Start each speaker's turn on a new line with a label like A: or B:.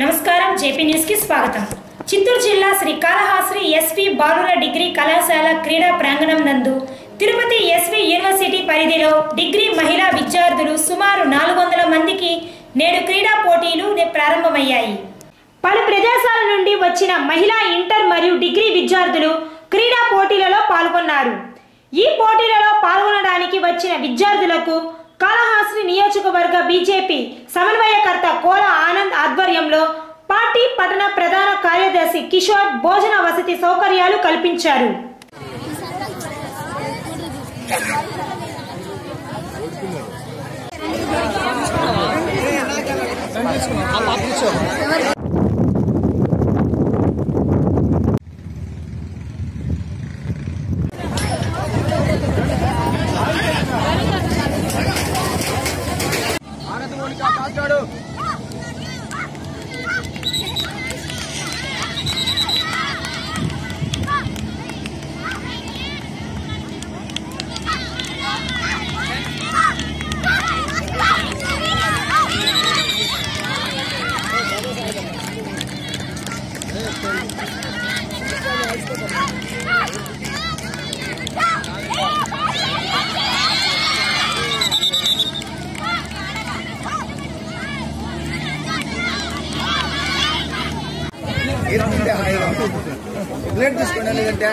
A: నమస్కారం జేపీ న్యూస్కి స్వాగతం. చిత్తూరు జిల్లా శ్రీకాళహాస్త్రి ఎస్వి బాలుర డిగ్రీ కళాశాల క్రీడా ప్రాంగణం నందు తిరుపతి ఎస్వి యూనివర్సిటీ పరిధిలో డిగ్రీ మహిళా విద్యార్థులు సుమారు నాలుగు వందల మందికి నేడు క్రీడా పోటీలు ప్రారంభమయ్యాయి. పలు ప్రదేశాల నుండి వచ్చిన మహిళా ఇంటర్ మరియు డిగ్రీ విద్యార్థులు క్రీడా పోటీలలో పాల్గొన్నారు. ఈ పోటీలలో పాల్గొనడానికి వచ్చిన విద్యార్థులకు కాళహాస్త్రి నియోజక బీజేపీ సమన్వయకర్త కోల ఆనంద్ ఆధ్వర్యంలో పార్టీ పట్టణ ప్రధాన కార్యదర్శి కిషోర్ భోజన వసతి సౌకర్యాలు కల్పించారు. ఎత్తుకొని కాస్తాడు Thank you.
B: ఏదంటే ఆయన ప్లేట్ తీసుకోండి లేదంటే